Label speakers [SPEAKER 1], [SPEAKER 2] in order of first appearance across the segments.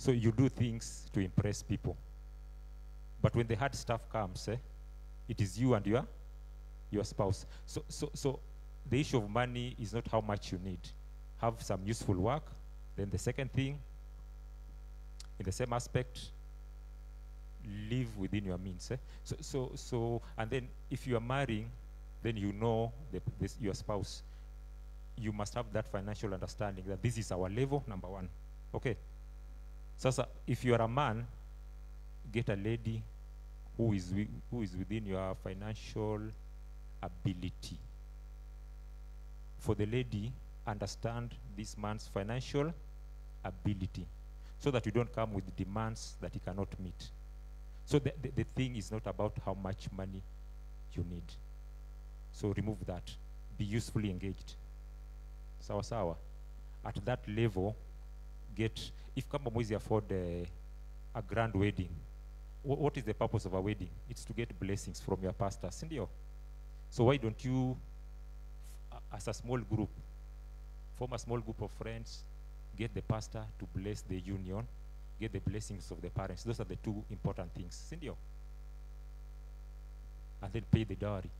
[SPEAKER 1] So you do things to impress people. But when the hard stuff comes, eh, it is you and your your spouse. So so so the issue of money is not how much you need. Have some useful work. Then the second thing, in the same aspect, live within your means. Eh? So so so and then if you are marrying, then you know the, this, your spouse. You must have that financial understanding that this is our level, number one. Okay. Sasa, if you are a man, get a lady who is, who is within your financial ability. For the lady, understand this man's financial ability, so that you don't come with demands that he cannot meet. So the, the, the thing is not about how much money you need. So remove that. Be usefully engaged. Sawa sawa. At that level, get if kama mwezi afford uh, a grand wedding wh- what is the purpose of a wedding? It's to get blessings from your pastor sindio so why don't you as a small group form a small group of friends get the pastor to bless the union get the blessings of the parents. Those are the two important things sindio and then pay the dowry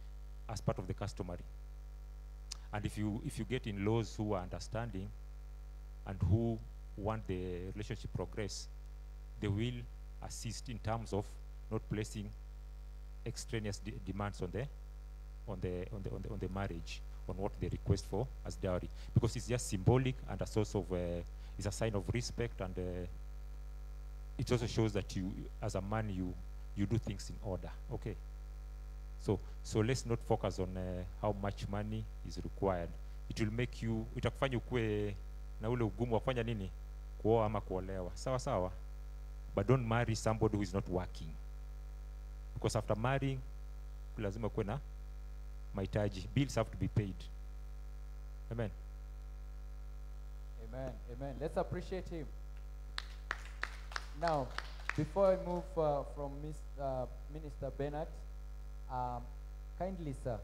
[SPEAKER 1] as part of the customary. And if you if you get in laws who are understanding and who want the relationship progress, they will assist in terms of not placing extraneous de- demands on the on the on the on the on the marriage on what they request for as dowry. Because it's just symbolic and a source of uh, it's a sign of respect and uh, it also shows that you as a man you you do things in order. Okay. So so let's not focus on uh, how much money is required. It will make you itakufanya na ule ugumu nini kuoa ama kuolewa sawa sawa but don't marry somebody who is not working because after marrying lazima kuwe na mahitaji bills have to be paid amen
[SPEAKER 2] Amen. Amen. Let's appreciate him. Now, before I move uh, from Miss, uh, Minister bennett um, kindly, sir,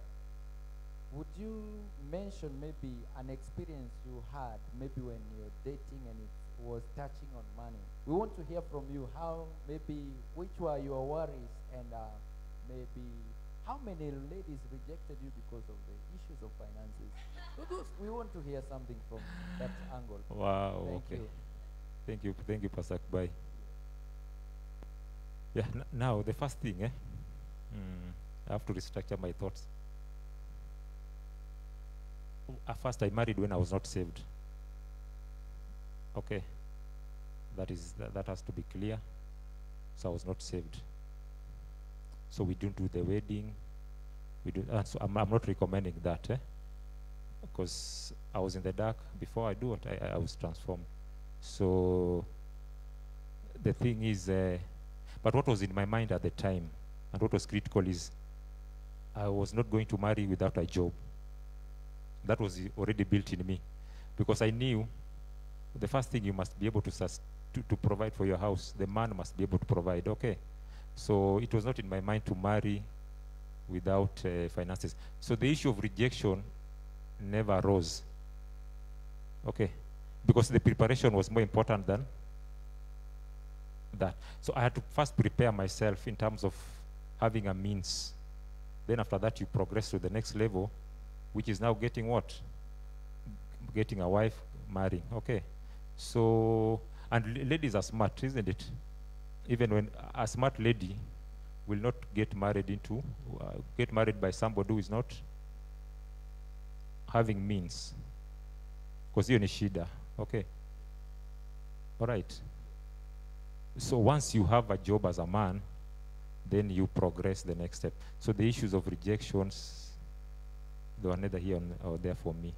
[SPEAKER 2] would you mention maybe an experience you had, maybe when you're dating and it was touching on money? We want to hear from you how, maybe, which were your worries and uh, maybe how many ladies rejected you because of the issues of finances? We want to hear something from that angle.
[SPEAKER 1] wow
[SPEAKER 2] Thank
[SPEAKER 1] okay
[SPEAKER 2] you.
[SPEAKER 1] thank you thank you pastor Kubai. yeah n- now the first thing eh mm, i have to restructure my thoughts at first i married when i was not saved okay. That is that, that has to be clear. So i was not saved. So we don't do the wedding. We do uh, so I'm, I'm not recommending that eh? because i was in the dark. Before i do it i, I- I was transformed. So the thing is uh, but what was in my mind at the time and what was critical is i was not going to marry without a job. That was already built in me. Because i knew the first thing you must be able to, to to provide for your house the man must be able to provide okay? So it was not in my mind to marry without uh, finances. So the issue of rejection never arose okay? Because the preparation was more important than that. So i had to first prepare myself in terms of having a means. Then after that you progress to the next level which is now getting what? Getting a wife marrying okay so and ladies are smart isn't it? Even when a smart lady will not get married into uh, get married by somebody who is not having means. Because ni shida. Okay. All right. So once you have a job as a man then you progress the next step. So the issues of rejections they were neither here or there for me.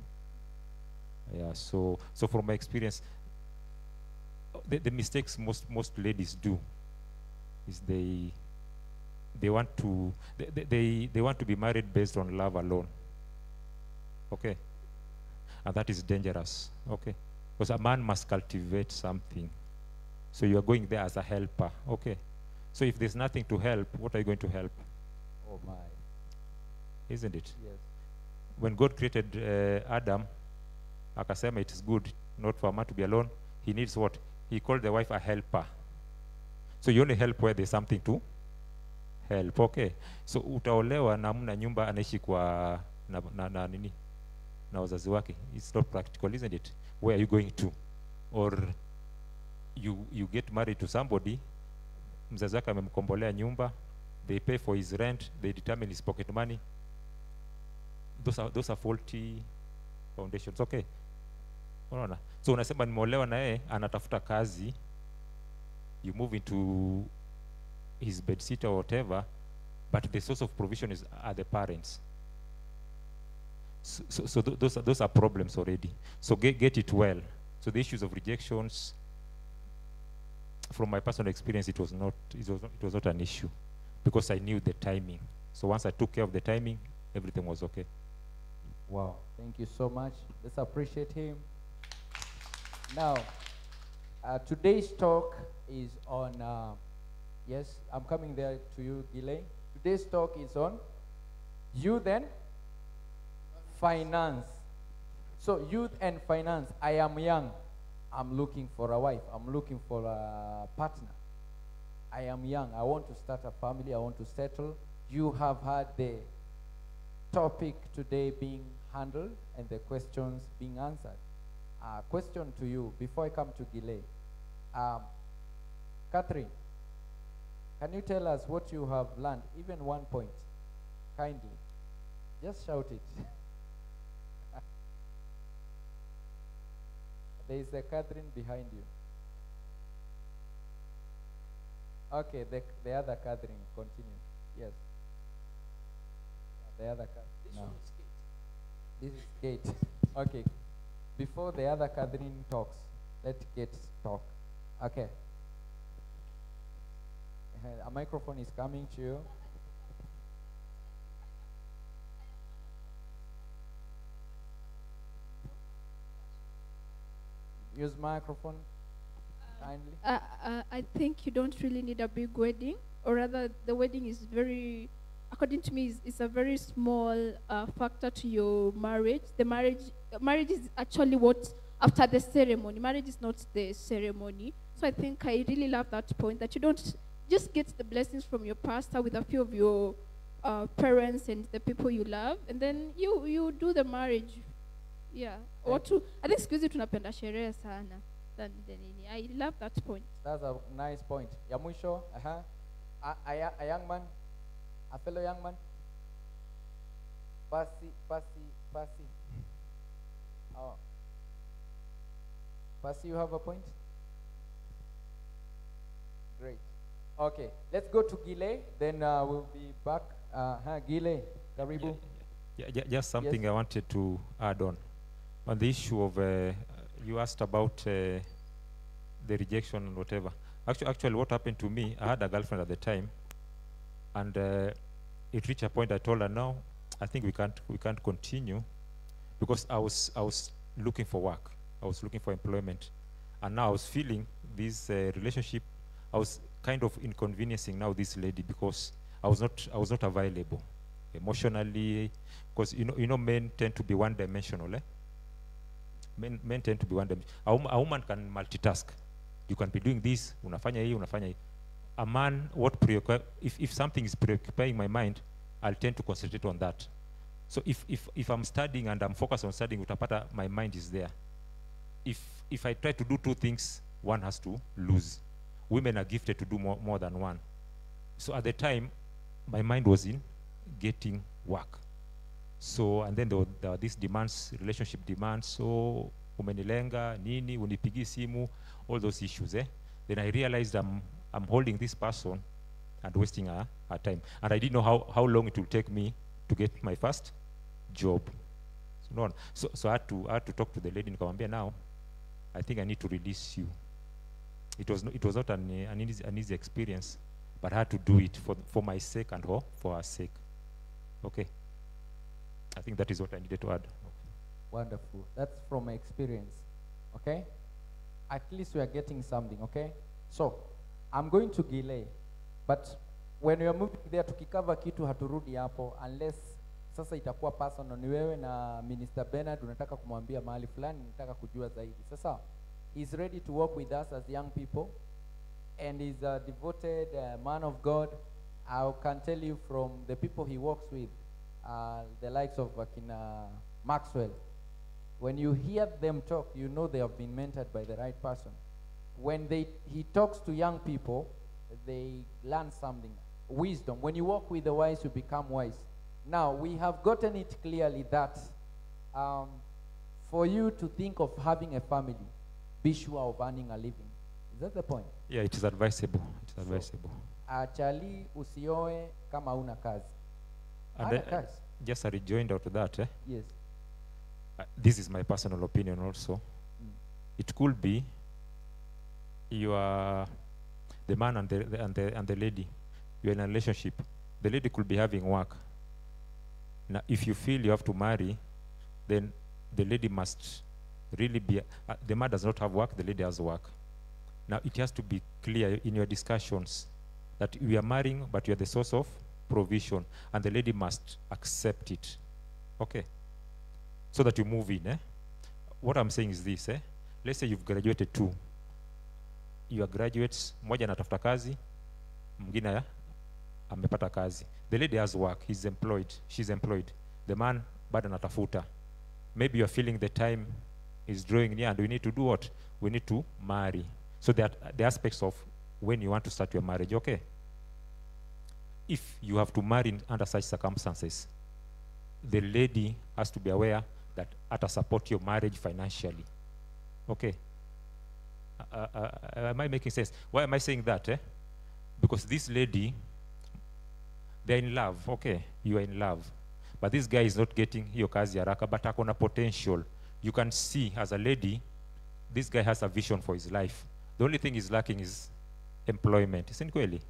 [SPEAKER 1] Yeah so so from my experience the, the mistakes most most ladies do is they they want to they, they- they want to be married based on love alone. Okay? And that is dangerous. Okay? Because a man must cultivate something. So you are going there as a helper. Okay? So if there's nothing to help what are you going to help?
[SPEAKER 2] Oh my.
[SPEAKER 1] isn't it?
[SPEAKER 2] Yes.
[SPEAKER 1] when god created uh, adam akasema it is good not for a man to be alone he needs what he called the wife a helper. So you only help where there's something to help. Okay. So utaolewa na mna nyumba anaishi kwa na, na, na nini? Na wazazi wake. It's not practical isn't it? Where are you going to? Or you you get married to somebody mzazi wake amemkombolea nyumba they pay for his rent they determine his pocket money. Those are, those are faulty foundations. Okay unaona? So unasema nimeolewa na yeye anatafuta kazi you move into his bed sitter or whatever but the source of provision is are the parents. So, so, so th- those, are, those are problems already. So get, get it well. So the issues of rejections from my personal experience it was not it was not, it was not an issue because i knew the timing. So once i took care of the timing everything was okay.
[SPEAKER 2] Wow, thank you so much. Let's appreciate him. Now, uh, today's talk is on, uh, yes, I'm coming there to you, Gile. Today's talk is on youth and finance. So, youth and finance. I am young. I'm looking for a wife. I'm looking for a partner. I am young. I want to start a family. I want to settle. You have had the topic today being handled and the questions being answered. Uh, question to you before I come to Gile. Um, Catherine, can you tell us what you have learned, even one point, kindly? Just shout it. there is a Catherine behind you. Okay, the, the other Catherine, continue. Yes. The other Catherine. No. This is Kate. Okay. Before the other Catherine talks, let Kate talk. Okay. Uh, A microphone is coming to you. Use microphone kindly.
[SPEAKER 3] Uh, uh, I think you don't really need a big wedding, or rather, the wedding is very, according to me, is a very small uh, factor to your marriage. The marriage, uh, marriage is actually what after the ceremony. Marriage is not the ceremony. So I think I really love that point that you don't just get the blessings from your pastor with a few of your uh, parents and the people you love, and then you you do the marriage. Yeah. Watu, I think siku hizi tunapenda sherehe sana. I love that point.
[SPEAKER 2] That's a nice point. Ya mwisho, uh-huh. a, a, a young man, a fellow young man. Pasi, Pasi, Pasi. Oh. You have a point? Great. Okay, let's go to Gile, then uh, we'll be back. Uh, huh, Gile, Karibu.
[SPEAKER 1] Yeah, ju- just something I wanted to add on. On the issue of, uh, you asked about uh, the rejection and whatever. Actually, actually, what happened to me, I had a girlfriend at the time, and uh, it reached a point I told her, no, I think we can't, we can't continue, because I was, I was looking for work. I was looking for employment, and now I was feeling this uh, relationship. I was kind of inconveniencing now this lady because I was not, I was not available emotionally, because you know, you know, men tend to be one-dimensional. Eh? Men, men tend to be one-dimensional. A, a woman can multitask. You can be doing this, unafanya hii, unafanya hii. A man, what if, if something is preoccupying my mind, I'll tend to concentrate on that. So if, if, if I'm studying and I'm focused on studying, utapata my mind is there. If, if I try to do two things, one has to lose. Women are gifted to do more, more than one. So at the time, my mind was in getting work. So and then there were, there were these demands, relationship demands. So umenilenga nini, unipigi simu, all those issues. Eh? Then I realized I'm I'm holding this person and wasting her, her time. And I didn't know how, how long it will take me to get my first job. So, no, so, so I, had to, I had to talk to the lady in nikamwambia now, I think I need to release you. It was, no, it was not an, an, easy, an easy experience, but I had to do it for, for my sake and her, for her sake. Okay. I think that is what I needed to add.
[SPEAKER 2] Wonderful. That's from my experience. Okay? At least we are getting something, okay? So, I'm going to Gile. But when we are moving there, to tukikava kitu haturudi hapo unless sasa itakuwa personal. Ni wewe na Minister Bernard unataka kumwambia mahali fulani, nataka kujua zaidi. Sasa He's ready to work with us as young people, and he's a devoted uh, man of God. I can tell you from the people he works with, uh, the likes of Akina Maxwell. When you hear them talk, you know they have been mentored by the right person. When they, he talks to young people, they learn something. Wisdom. When you walk with the wise, you become wise. Now, we have gotten it clearly that um, for you to think of having a family, be sure of earning a living. Is that the point?
[SPEAKER 1] Yeah, it is advisable. It is advisable.
[SPEAKER 2] Achali usioe kama una kazi.
[SPEAKER 1] And then,
[SPEAKER 2] kazi.
[SPEAKER 1] just a rejoinder to that, eh?
[SPEAKER 2] Yes.
[SPEAKER 1] uh, this is my personal opinion also.
[SPEAKER 2] Mm.
[SPEAKER 1] It could be you are the man and the, the- and the and the lady. You're in a relationship. The lady could be having work. Now, if you feel you have to marry, then the lady must really be. Uh, the man does not have work. The lady has work. Now it has to be clear in your discussions that we are marrying, but you are the source of provision, and the lady must accept it. Okay so that you move in. Eh? What I'm saying is this. Eh? Let's say you've graduated two. You are graduates, mmoja anatafuta kazi, mwingine ya- amepata kazi. The lady has work, he's employed, she's employed. The man bado anatafuta. Maybe you're feeling the time is drawing near and we need to do what? We need to marry. So that the aspects of when you want to start your marriage, okay? If you have to marry under such circumstances, the lady has to be aware that ata support your marriage financially. Okay. Uh, uh, uh, am I making sense? Why am I saying that? Eh? Because this lady, they're in love. Okay, you are in love. But this guy is not getting hiyo kazi haraka, but akona potential. You can see as a lady, this guy has a vision for his life. The only thing he's lacking is employment. Isn't kweli?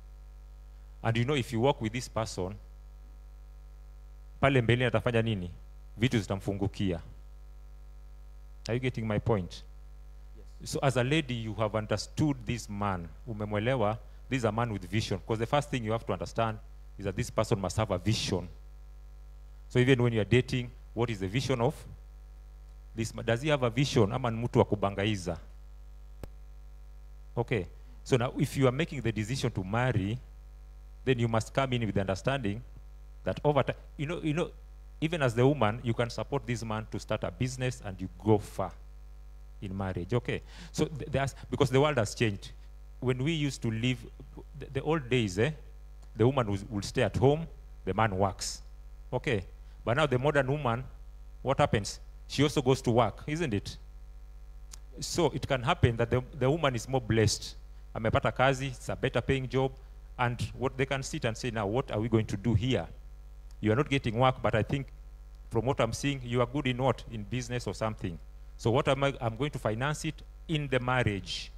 [SPEAKER 1] And you know, if you work with this person, pale mbeleni atafanya nini vitu zitamfungukia are you getting my point
[SPEAKER 2] Yes.
[SPEAKER 1] so as a lady you have understood this man umemwelewa this is a man with vision because the first thing you have to understand is that this person must have a vision so even when you are dating what is the vision of this does he have a vision ama mtu wa kubangaiza okay so now if you are making the decision to marry then you must come in with the understanding that over time, you know, you know, even as the woman, you can support this man to start a business and you go far in marriage. Okay, so th- there's because the world has changed. When we used to live, the, the old days, eh, the woman was, will stay at home, the man works. Okay, but now the modern woman, what happens? She also goes to work, isn't it? So it can happen that the, the woman is more blessed. Amepata kazi, it's a better paying job, and what they can sit and say, now what are we going to do here? You are not getting work, but I think from what I'm seeing, you are good in what? In business or something. So what am I? I'm going to finance it in the marriage,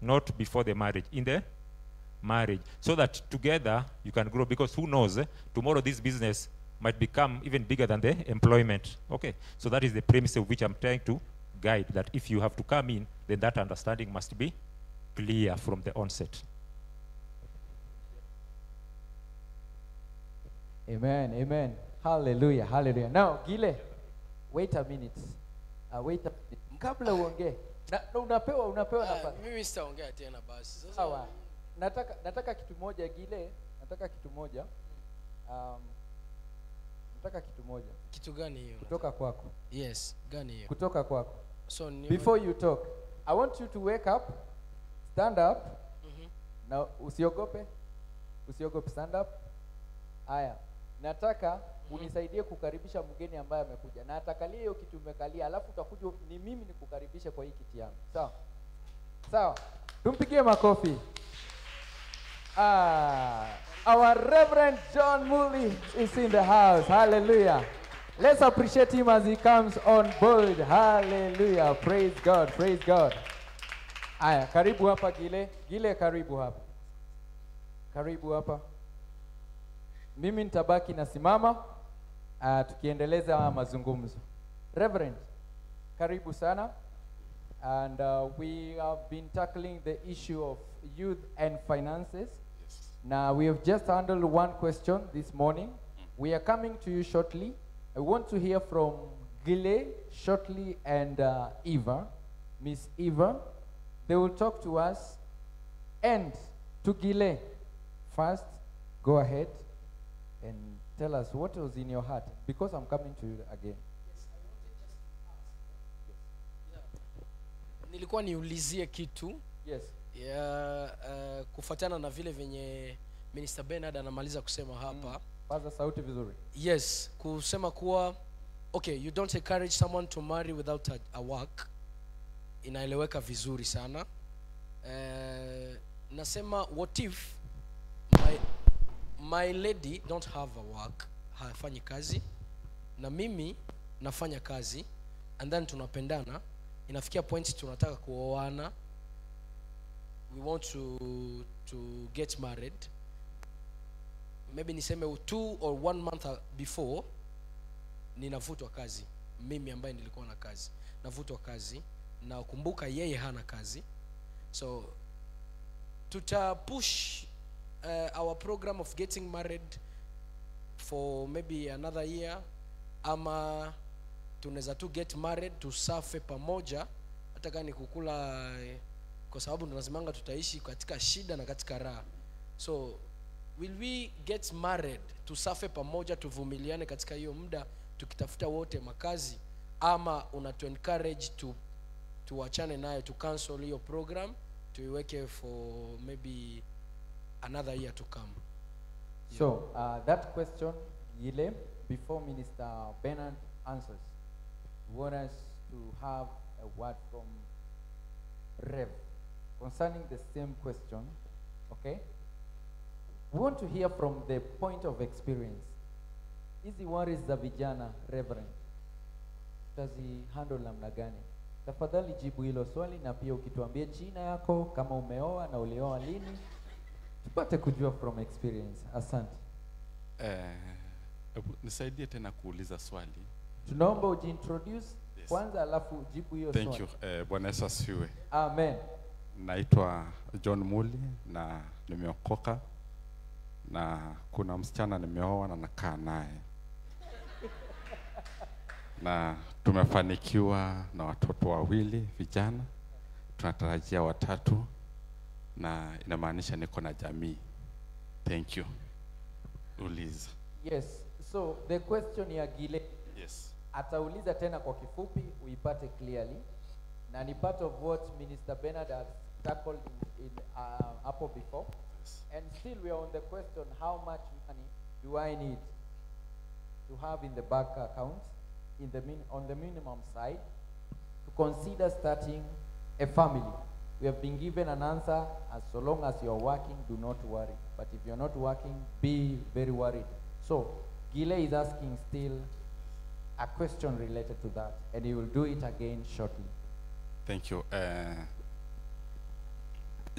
[SPEAKER 1] not before the marriage, in the marriage, so that together you can grow. Because who knows? eh, tomorrow this business might become even bigger than the employment. Okay, so that is the premise of which I'm trying to guide. That if you have to come in, then that understanding must be clear from the onset.
[SPEAKER 2] Amen, amen. Hallelujah, hallelujah. Now, Gile, wait a minute. Uh, wait a minute. Kabla uongee. Na, na unapewa unapewa
[SPEAKER 4] Ah,
[SPEAKER 2] nafasi.
[SPEAKER 4] mimi sitaongea tena basi. Sasa
[SPEAKER 2] Sawa. Nataka nataka kitu moja Gile, nataka kitu moja. Um, nataka kitu moja
[SPEAKER 4] kitu gani hiyo?
[SPEAKER 2] kutoka kwako.
[SPEAKER 4] Yes, gani hiyo?
[SPEAKER 2] Kutoka kwako.
[SPEAKER 4] So ni
[SPEAKER 2] Before you talk, I want you to wake up, stand up,
[SPEAKER 4] mm -hmm.
[SPEAKER 2] na usiogope. Usiogope, stand up. Haya. Nataka unisaidie kukaribisha mgeni ambaye amekuja. Na atakalia hiyo kitu umekalia, alafu utakuja ni mimi nikukaribishe kwa hii kiti yangu. Sawa? Sawa. Tumpigie makofi. Ah, our Reverend John Mooley is in the house. Hallelujah. Let's appreciate him as he comes on board. Hallelujah. Praise God. Praise God. Aya, karibu hapa Gile. Gile karibu hapa. Karibu hapa. Mimi nitabaki nasimama uh, tukiendeleza mazungumzo. Reverend, karibu sana. And uh, we have been tackling the issue of youth and finances. Now, we have just handled one question this morning. We are coming to you shortly. I want to hear from Gile shortly and uh, Eva, Miss Eva. They will talk to us. And to Gile, first, go ahead and tell us what was in your heart. Because I'm coming to you again.
[SPEAKER 4] nilikuwa niulizie kitu
[SPEAKER 2] Yes.
[SPEAKER 4] Ya uh, kufuatana na vile venye minister Bernard anamaliza kusema hapa.
[SPEAKER 2] Paza sauti vizuri.
[SPEAKER 4] yes kusema kuwa okay you don't encourage someone to marry without a, a work. Inaeleweka vizuri sana. Uh, nasema what if my, my lady don't have a work? Hafanyi kazi. Na mimi nafanya kazi. And then tunapendana. Inafikia point tunataka kuoana we want to to get married. Maybe niseme two or one month before ninavutwa kazi. Mimi ambaye nilikuwa na kazi. Navutwa kazi. Na kumbuka yeye hana kazi. So tuta push uh, our program of getting married for maybe another year. Ama tunaweza tu get married tusafe pamoja. Hata kama ni kukula eh, kwa sababu tunazimanga tutaishi katika shida na katika raha. So will we get married tusafe pamoja tuvumiliane katika hiyo muda tukitafuta wote makazi ama una to encourage tu tuachane naye tu cancel hiyo program tuiweke for maybe another year to come?
[SPEAKER 2] So uh, that question, Gile, before Minister Bernard answers, we want us to have a word from Rev concerning the same question. Okay? We want to hear from the point of experience. Hizi worries za vijana, Reverend, tazi handle namna gani? Tafadhali jibu hilo swali na pia ukituambia jina yako, kama umeoa na ulioa lini, tupate kujua from experience. Asante.
[SPEAKER 5] Eh, nisaidie tena kuuliza swali.
[SPEAKER 2] Tunaomba ujiintroduce
[SPEAKER 5] Yes.
[SPEAKER 2] kwanza, alafu ujibu hiyo
[SPEAKER 5] Thank
[SPEAKER 2] swali.
[SPEAKER 5] you. Eh, Bwana Yesu asifiwe.
[SPEAKER 2] Amen.
[SPEAKER 5] Naitwa John Muli na nimeokoka na kuna msichana nimeoa na nakaa naye na tumefanikiwa na watoto wawili vijana, tunatarajia watatu, na inamaanisha niko na jamii. Thank you. Uliza.
[SPEAKER 2] Yes. So the question ya Gile
[SPEAKER 5] Yes.
[SPEAKER 2] atauliza tena kwa kifupi uipate clearly na ni part of what Minister Bernard has tackled in, in uh, hapo before
[SPEAKER 5] yes.
[SPEAKER 2] and still we are on the question how much money do I need to have in the bank account in the min on the minimum side to consider starting a family. We have been given an answer as so long as you are working, do not worry. But if you're not working, be very worried. So, Gile is asking still a question related to that, and he will do it again shortly.
[SPEAKER 5] Thank you. Eh,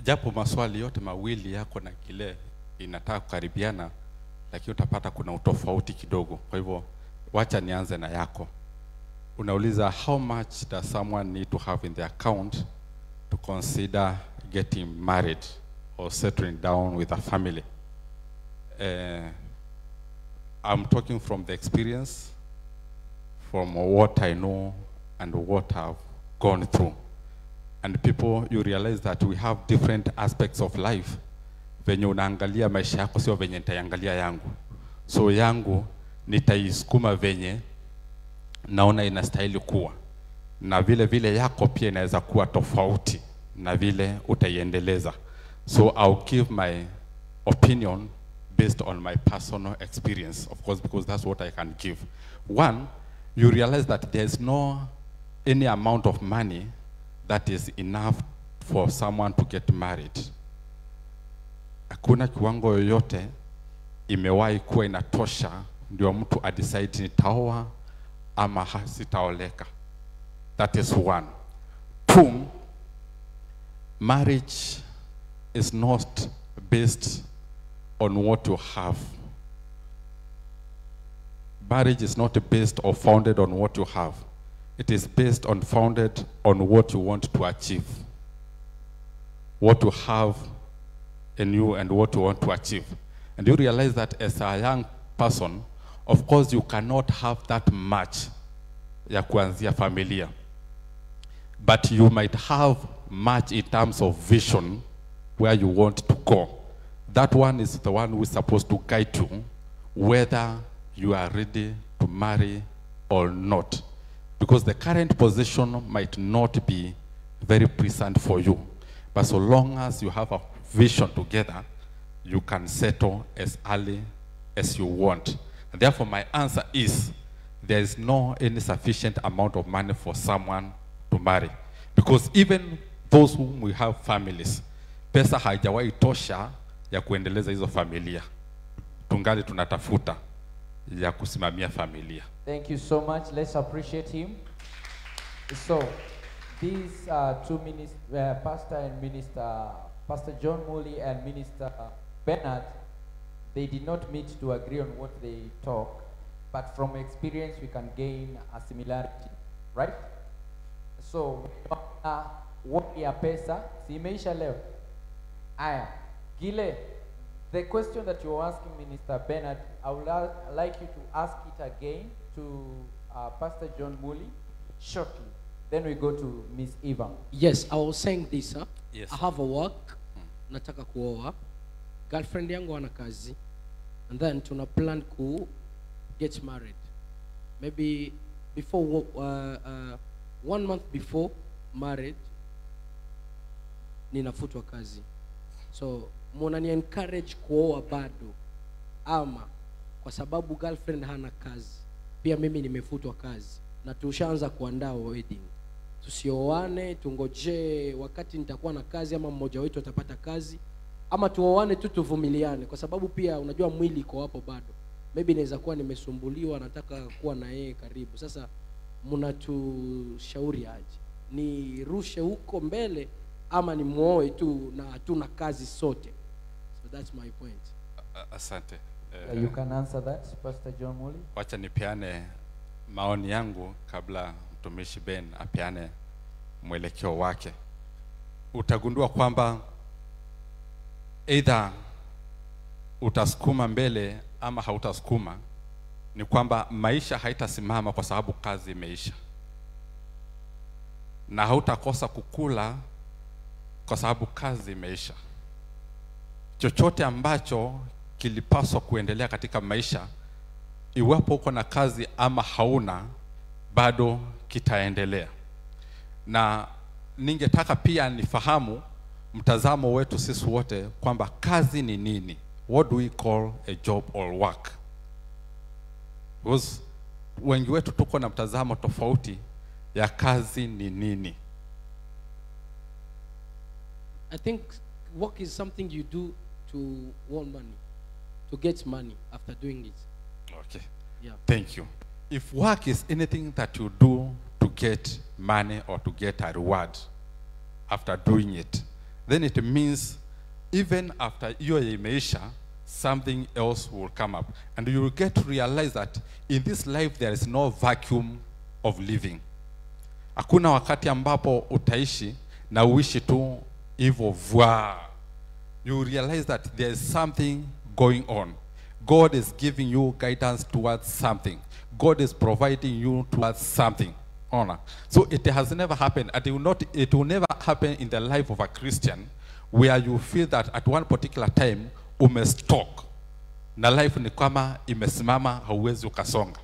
[SPEAKER 5] japo maswali yote mawili yako na kile inataka kukaribiana, lakini utapata kuna utofauti kidogo. Kwa hivyo wacha nianze na yako. Unauliza how much does someone need to have in the account to consider getting married or settling down with a family. Uh, I'm talking from the experience from what I know and what I've gone through. And people, you realize that we have different aspects of life. Venye unaangalia maisha yako sio venye nitaiangalia yangu. So yangu nitaisukuma venye naona inastahili kuwa, na vile vile yako pia inaweza kuwa tofauti na vile utaiendeleza. So I'll give my opinion based on my personal experience, of course, because that's what I can give. One, you realize that there's no any amount of money that is enough for someone to get married. Hakuna kiwango yoyote imewahi kuwa inatosha ndio mtu adecide nitaoa ama sitaoleka. That is one. Two, marriage is not based on what you have. Marriage is not based or founded on what you have. It is based on founded on what you want to achieve. What you have in you and what you want to achieve. And you realize that as a young person, of course you cannot have that much ya kuanzia familia. But you might have much in terms of vision where you want to go. That one is the one who is supposed to guide you whether you are ready to marry or not. Because the current position might not be very present for you. But so long as you have a vision together, you can settle as early as you want. And therefore, my answer is there is no any sufficient amount of money for someone to marry. Because even those whom we have families, pesa haijawahi tosha ya kuendeleza hizo familia. Tungali tunatafuta ya kusimamia familia.
[SPEAKER 2] Thank you so much. Let's appreciate him. So, these uh, two ministers, uh, Pastor and Minister, Pastor John Muli and Minister Bernard, they did not meet to agree on what they talk, but from experience we can gain a similarity, right? So, uh, pesa, leo? Aya, Gile, the question that you're asking Minister Bernard, I would like you to ask it again to uh, Pastor John Muli shortly. Then we go to Miss Eva.
[SPEAKER 4] yes i was saying this huh?
[SPEAKER 5] Yes.
[SPEAKER 4] i have a work nataka kuoa girlfriend yangu ana kazi and then tuna plan ku get married maybe before uh, uh, one month before marriage ninafutwa kazi so munani encourage kuoa bado ama kwa sababu girlfriend hana kazi pia mimi nimefutwa kazi na tushaanza kuandaa wedding. Tusioane tungojee wakati nitakuwa na kazi ama mmoja wetu atapata kazi. Ama tuoane tu tuvumiliane. Kwa sababu pia unajua mwili iko hapo bado. Maybe inaweza kuwa nimesumbuliwa nataka kuwa na yeye karibu. Sasa mnatushauri aje? Nirushe huko mbele ama nimwoe tu na hatuna kazi sote? So that's my point.
[SPEAKER 5] Asante.
[SPEAKER 2] Uh, you can answer that, Pastor John Muli.
[SPEAKER 5] wacha nipeane maoni yangu kabla mtumishi Ben apeane mwelekeo wake. Utagundua kwamba either utasukuma mbele ama hautasukuma, ni kwamba maisha haitasimama kwa sababu kazi imeisha, na hautakosa kukula kwa sababu kazi imeisha. Chochote ambacho kilipaswa kuendelea katika maisha iwapo uko na kazi ama hauna bado kitaendelea. Na ningetaka pia nifahamu mtazamo wetu sisi wote kwamba kazi ni nini. What do we call a job or work? Because wengi wetu tuko na mtazamo tofauti ya kazi ni nini.
[SPEAKER 4] I think work is something you do to earn money to get money after doing it
[SPEAKER 5] okay
[SPEAKER 4] yeah
[SPEAKER 5] Thank you. If work is anything that you do to get money or to get a reward after doing it, then it means even after you hiyo imeisha, something else will come up. And you will get to realize that in this life there is no vacuum of living. Hakuna wakati ambapo utaishi na uishi tu hivyo vwa. You realize that there is something going on. God is giving you guidance towards something. God is providing you towards something. Honor. So it has never happened, it will not. It will never happen in the life of a Christian, where you feel that at one particular time umestock na life ni kama imesimama, hauwezi ukasonga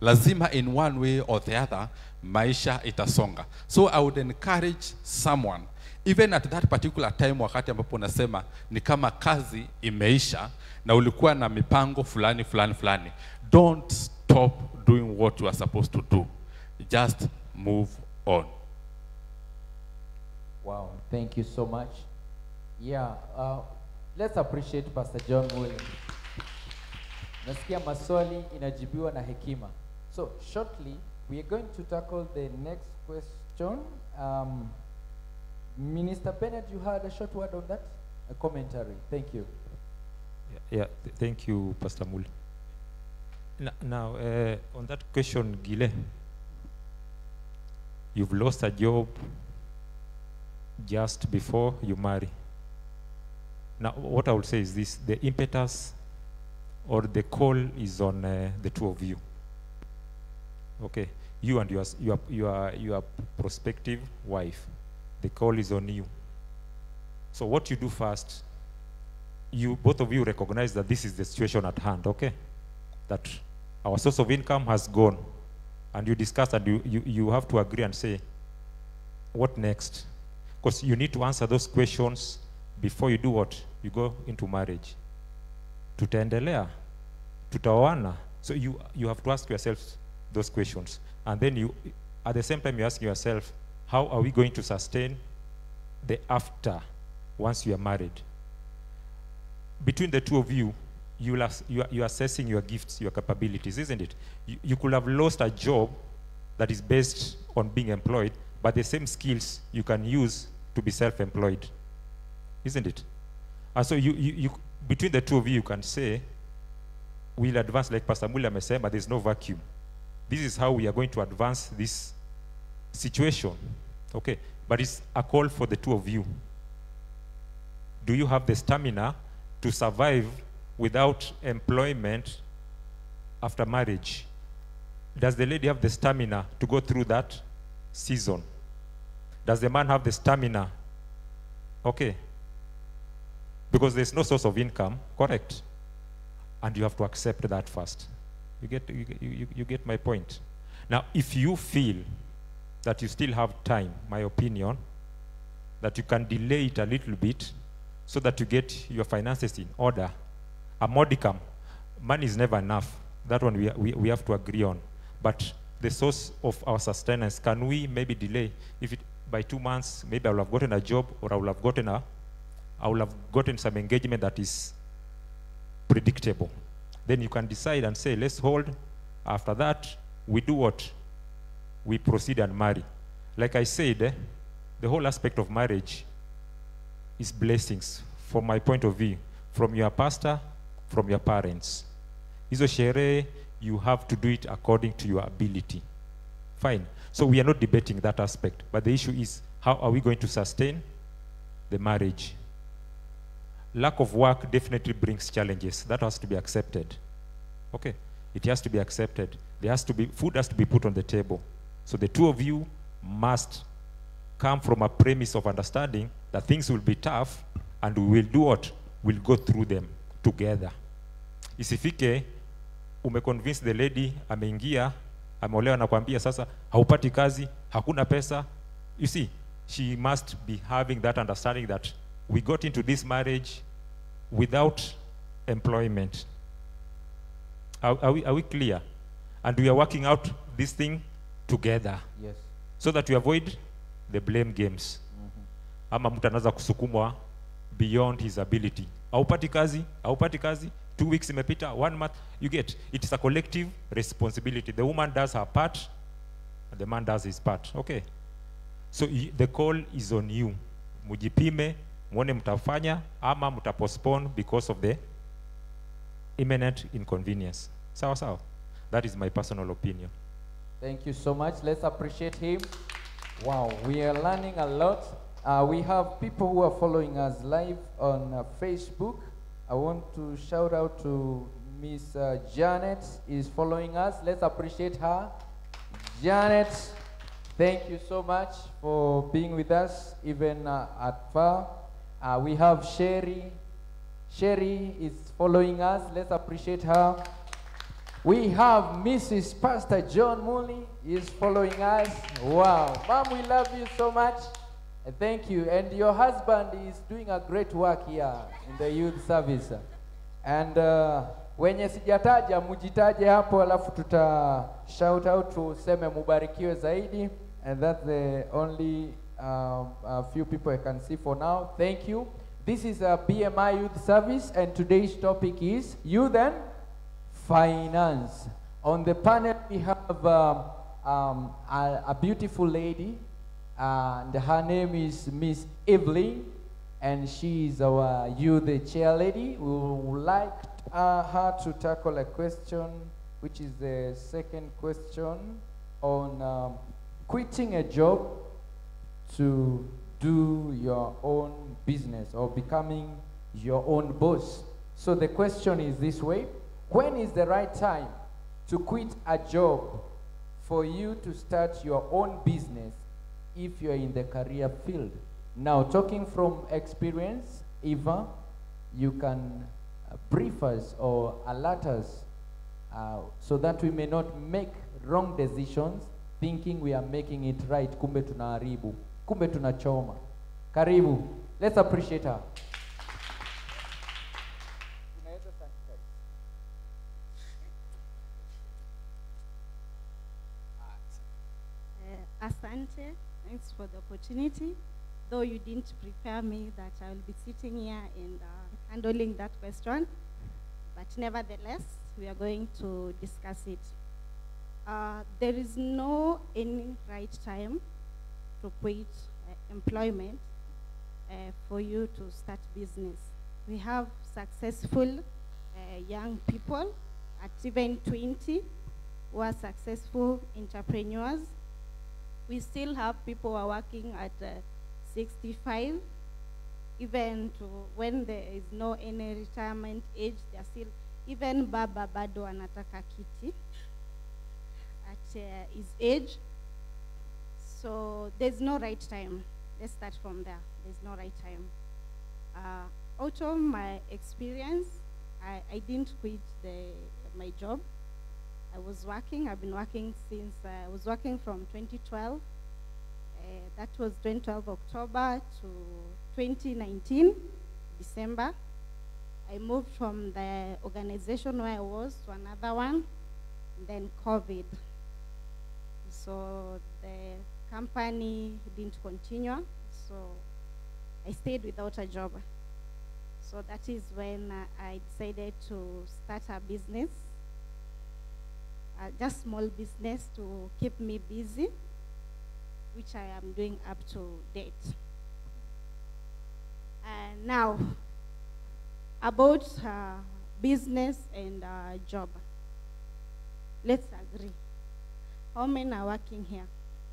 [SPEAKER 5] lazima in one way or the other maisha itasonga so i would encourage someone even at that particular time wakati ambapo unasema ni kama kazi imeisha na ulikuwa na mipango fulani fulani fulani don't stop doing what you are supposed to do just move on
[SPEAKER 2] Wow, thank you so much. Yeah, uh, let's appreciate Pastor John Muli. Nasikia maswali inajibiwa na hekima. So shortly we are going to tackle the next question. Um, Minister Bennett, you had a short word on that? A commentary. Thank you.
[SPEAKER 1] Yeah, yeah th- thank you, Pastor Muli. N- now, uh, on that question, Gile, you've lost a job just before you marry. Now, what I will say is this the impetus or the call is on uh, the two of you. Okay, you and your, your, your, your prospective wife. The call is on you. So what you do first, you both of you recognize that this is the situation at hand, okay? That our source of income has gone. And you discuss and you, you, you have to agree and say, what next? Because you need to answer those questions before you do what? You go into marriage. Tutaendelea, tutaoana. So you, you have to ask yourself those questions. And then you, at the same time, you ask yourself, how are we going to sustain the after once you are married? Between the two of you, you are, assessing your gifts, your capabilities, isn't it? You, you could have lost a job that is based on being employed, but the same skills you can use to be self-employed, isn't it? And so you, you, you between the two of you, you can say, we'll advance like Pastor Muli amesema, there's no vacuum. This is how we are going to advance this situation. Okay, but it's a call for the two of you. Do you have the stamina to survive without employment after marriage? Does the lady have the stamina to go through that season? Does the man have the stamina? Okay. Because there's no source of income, correct? And you have to accept that first. You get, you, you, you get my point. Now, if you feel that you still have time, my opinion, that you can delay it a little bit so that you get your finances in order, a modicum, money is never enough. That one we, we, we have to agree on. But the source of our sustenance, can we maybe delay? If it, by two months, maybe I will have gotten a job or I will have gotten a, I will have gotten some engagement that is predictable. Then you can decide and say, let's hold. After that, we do what? We proceed and marry. Like I said, eh, the whole aspect of marriage is blessings from my point of view, from your pastor, from your parents. Hizo sherehe, you have to do it according to your ability. Fine. So we are not debating that aspect, but the issue is how are we going to sustain the marriage? Lack of work definitely brings challenges. That has to be accepted. Okay? It has to be accepted. There has to be food has to be put on the table. So the two of you must come from a premise of understanding that things will be tough and we will do what? We'll go through them together. Isifike umeconvince the lady ameingia ameolewa na kuambia sasa haupati kazi, hakuna pesa. You see, she must be having that understanding that we got into this marriage without employment. Are, are, we, are we clear? And we are working out this thing together.
[SPEAKER 2] Yes.
[SPEAKER 1] so that we avoid the blame games. Mm-hmm. Ama mtu anaweza kusukumwa beyond his ability. Haupati kazi haupati kazi two weeks imepita one month you get it is a collective responsibility. The woman does her part the man does his part. Okay. So the call is on you. Mujipime mwone mtafanya ama mtapostpone because of the imminent inconvenience. Sawa sawa. That is my personal opinion
[SPEAKER 2] Thank you so much. Let's appreciate him. Wow, we are learning a lot. Uh, we have people who are following us live on uh, Facebook. I want to shout out to Miss uh, Janet is following us. Let's appreciate her. Janet, thank you so much for being with us, even uh, at far. Uh, we have Sherry. Sherry is following us. Let's appreciate her. We have Mrs. Pastor John Muli is following us. Wow. Mom, we love you so much. And Thank you. And your husband is doing a great work here in the youth service. And uh, wenye sijataja mujitaje hapo alafu tuta shout out tuseme mubarikiwe zaidi and that's the only um, a few people I can see for now. Thank you. This is a BMI youth service and today's topic is youth and finance. On the panel, we have um, um, a, a beautiful lady, and her name is Miss Evelyn, and she is our youth chair lady. We would like uh, her to tackle a question, which is the second question on um, quitting a job to do your own business or becoming your own boss. So the question is this way When is the right time to quit a job for you to start your own business if you're in the career field. Now, talking from experience, Eva, you can uh, brief us or alert us uh, so that we may not make wrong decisions thinking we are making it right, kumbe tunaharibu, kumbe tunachoma. Karibu. Let's appreciate her.
[SPEAKER 6] Uh, asante, thanks for the opportunity. Though you didn't prepare me that I will be sitting here and uh, handling that question, but nevertheless, we are going to discuss it. Uh, there is no any right time to quit uh, employment uh, for you to start business. We have successful uh, young people at even 20 who are successful entrepreneurs. We still have people who are working at uh, 65, even to when there is no any retirement age, they're still, even baba bado anataka kiti at uh, his age. So there's no right time. Let's start from there. There's no right time. Uh, out of my experience, I, I didn't quit the, my job. I was working. I've been working since uh, I was working from 2012. Uh, that was 2012 October to 2019 December. I moved from the organization where I was to another one, then COVID. So the company didn't continue, so I stayed without a job. So that is when uh, I decided to start a business, uh, just small business to keep me busy, which I am doing up to date. And now, about uh, business and uh, job. Let's agree. How many are working here?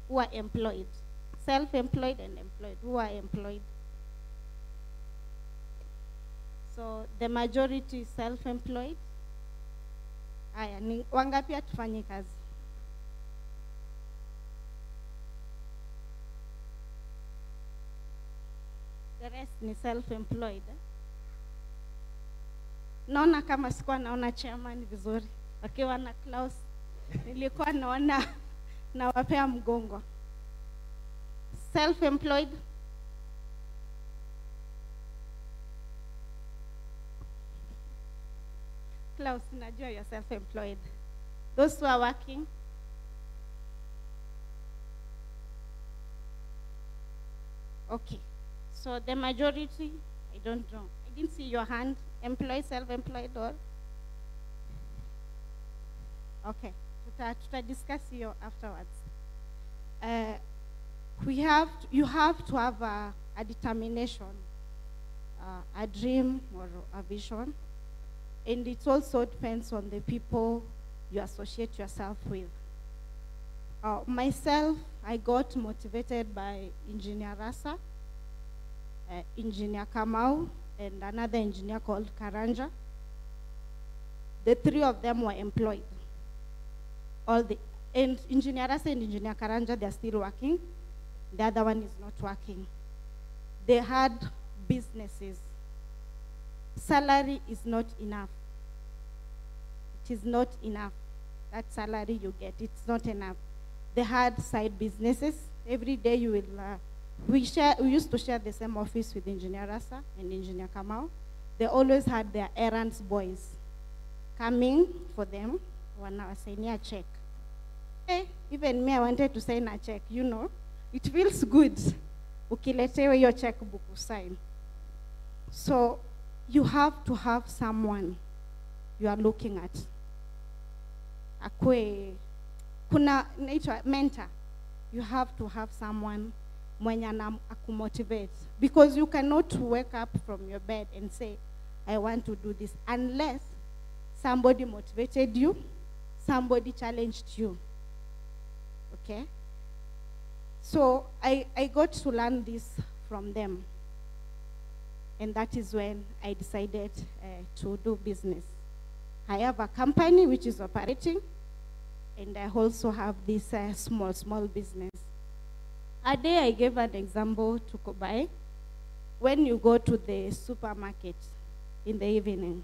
[SPEAKER 6] Who are employed? Self-employed and employed. Who are employed? So the majority is self-employed. Aya, ni wangapi atufanye kazi? The rest ni self-employed. eh? Naona kama sikuwa naona chairman vizuri wakiwa na Klaus, nilikuwa naona nawapea mgongo. Self-employed Klaus, najua you're self-employed. Those who are working, okay. So the majority, I don't know. I didn't see your hand. Employed, self-employed, or okay. Tuta discuss you afterwards. Uh, we have, to, you have to have a, a determination, uh, a dream or a vision, and it also depends on the people you associate yourself with. Uh, myself, I got motivated by Engineer Rasa, uh, Engineer Kamau, and another engineer called Karanja. The three of them were employed. All the and Engineer Rasa and Engineer Karanja, they're still working. The other one is not working. They had businesses. Salary is not enough. It is not enough. That salary you get, it's not enough. They had side businesses. Every day you will. Uh, we share. We used to share the same office with Engineer Rasa and Engineer Kamau. They always had their errands boys coming for them wanawasainia check. Eh, even me I wanted to sign a check, you know. It feels good ukiletewa hiyo checkbook usign. So you have to have someone you are looking at. Akwe, kuna naitwa mentor. You have to have someone mwenye akumotivate because you cannot wake up from your bed and say I want to do this unless somebody motivated you, somebody challenged you. Okay? So I, I got to learn this from them. And that is when I decided uh, to do business. I have a company which is operating, and I also have this uh, small, small business. A day I gave an example to Kubai. When you go to the supermarket in the evening,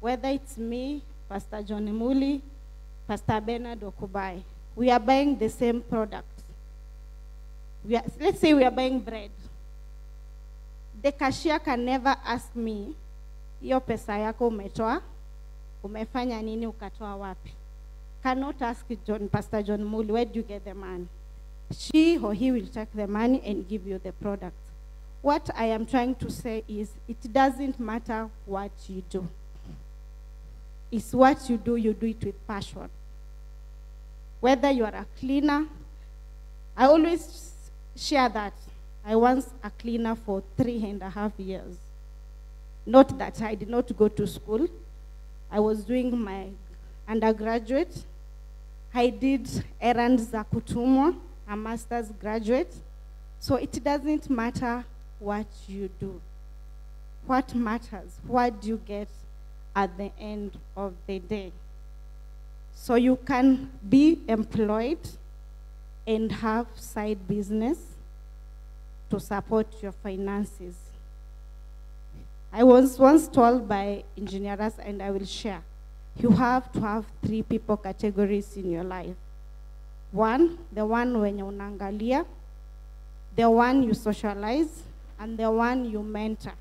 [SPEAKER 6] whether it's me, Pastor Johnny Muli, Pastor Bernard or Kubai, we are buying the same product. We are, let's say we are buying bread. The cashier can never ask me, hiyo pesa yako umetoa, umefanya nini ukatoa wapi? Cannot ask John, Pastor John Muli, where do you get the money? She or he will take the money and give you the product. What I am trying to say is, it doesn't matter what you do. It's what you do, you do it with passion. Whether you are a cleaner, I always share that. I was a cleaner for three and a half years. Not that I did not go to school. I was doing my undergraduate. I did errands za kutumwa, a master's graduate. So it doesn't matter what you do. What matters, what do you get at the end of the day? So you can be employed and have side business to support your finances. I was once told by engineers, and I will share, you have to have three people categories in your life. One, the one when you unaangalia, the one you socialize, and the one you mentor.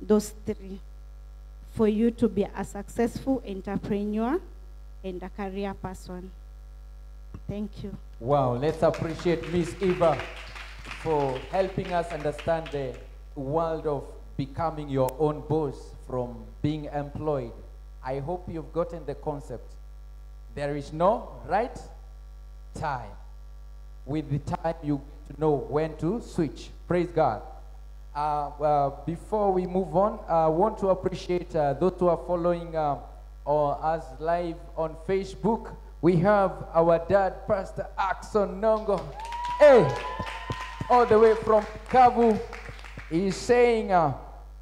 [SPEAKER 6] Those three. For you to be a successful entrepreneur and a career person. Thank you.
[SPEAKER 2] Wow, let's appreciate Miss Eva for helping us understand the world of becoming your own boss from being employed. I hope you've gotten the concept. There is no right time. With the time, you know when to switch. Praise God. Uh, uh, before we move on, I want to appreciate uh, those who are following uh, or us live on Facebook. We have our dad, Pastor Akson Nongo. Hey, all the way from Bukavu. He's saying, uh,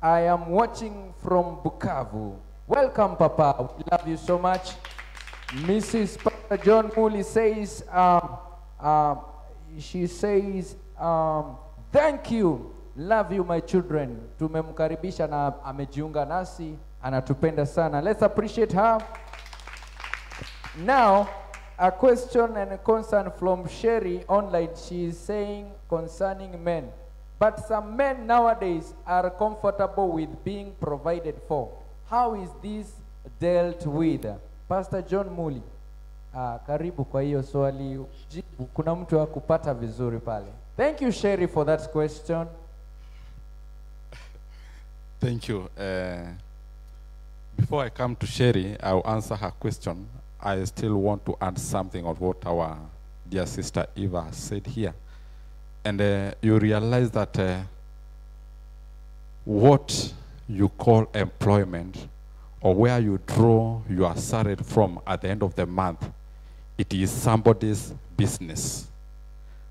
[SPEAKER 2] I am watching from Bukavu. Welcome, Papa. We love you so much. Mrs. Pastor John Muli says, um, um, she says, um, thank you, love you my children. Tumemkaribisha na amejiunga nasi, anatupenda sana. Let's appreciate her. Now, a question and a concern from Sherry online. She is saying concerning men. But some men nowadays are comfortable with being provided for. How is this dealt with? Pastor John Muli. Ah, karibu kwa hiyo swali. Kuna mtu hakupata vizuri pale. Thank you Sherry for that question.
[SPEAKER 5] Thank you. Uh, before I come to Sherry, I'll answer her question. I still want to add something of what our dear sister Eva said here. And uh, you realize that uh, what you call employment or where you draw your salary from at the end of the month, it is somebody's business.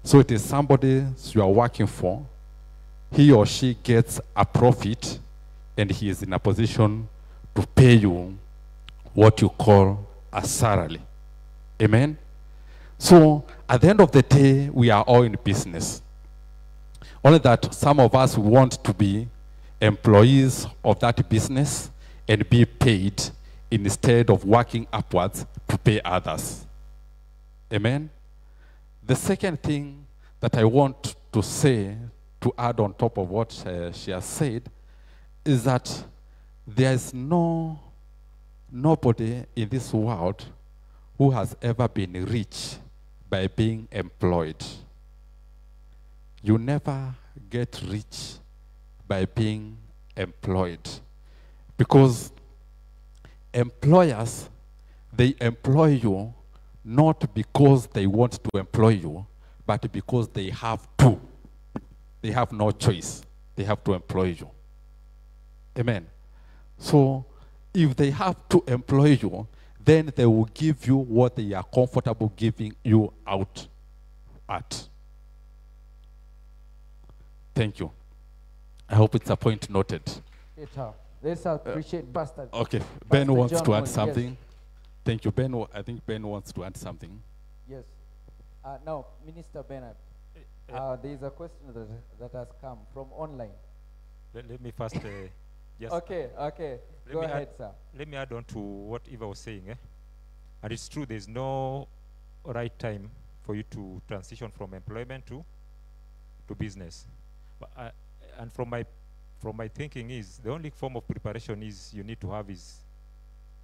[SPEAKER 5] So it is somebody you are working for. He or she gets a profit and he is in a position to pay you what you call a salary. Amen? So at the end of the day, we are all in business. Only that some of us want to be employees of that business and be paid instead of working upwards to pay others. Amen? The second thing that I want to say, to add on top of what uh, she has said, is that there is no nobody in this world who has ever been rich by being employed. You never get rich by being employed. Because employers they employ you not because they want to employ you but because they have to. They have no choice. They have to employ you. Amen. So if they have to employ you then they will give you what they are comfortable giving you out at. Thank you i hope it's a point noted
[SPEAKER 2] uh, Let's appreciate Pastor.
[SPEAKER 5] okay ben
[SPEAKER 2] Pastor
[SPEAKER 5] wants
[SPEAKER 2] John
[SPEAKER 5] to
[SPEAKER 2] Moore,
[SPEAKER 5] add
[SPEAKER 2] yes.
[SPEAKER 5] something thank you ben i think ben wants to add something
[SPEAKER 2] Yes. Uh, now, Minister Bernard.
[SPEAKER 1] Yeah.
[SPEAKER 2] Uh, there is a question that, that has come from online.
[SPEAKER 1] Let, let me first uh, just
[SPEAKER 2] Okay, okay.
[SPEAKER 1] Let
[SPEAKER 2] Go
[SPEAKER 1] me add-
[SPEAKER 2] ahead, sir.
[SPEAKER 1] let me add on to what Eva was saying. Eh? And it's true, there's no right time for you to transition from employment to to business. But I, and from my from my thinking is the only form of preparation is you need to have is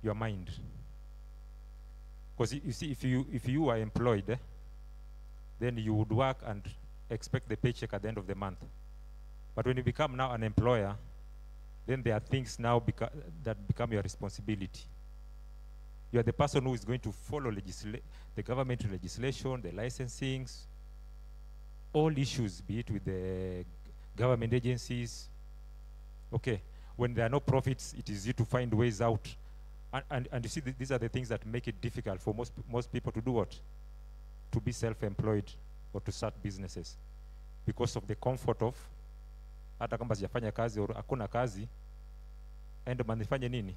[SPEAKER 1] your mind. Because you see, if you if you are employed, eh, then you would work and expect the paycheck at the end of the month. But when you become now an employer, then there are things now beca- that become your responsibility. You are the person who is going to follow the government legislation, the licensings, all issues, be it with the government agencies. Okay, when there are no profits, it is you to find ways out. And, and, and you see, th- these are the things that make it difficult for most, most people to do what? To be self-employed or to start businesses because of the comfort of hata kama sijafanya kazi or hakuna kazi end month nifanye nini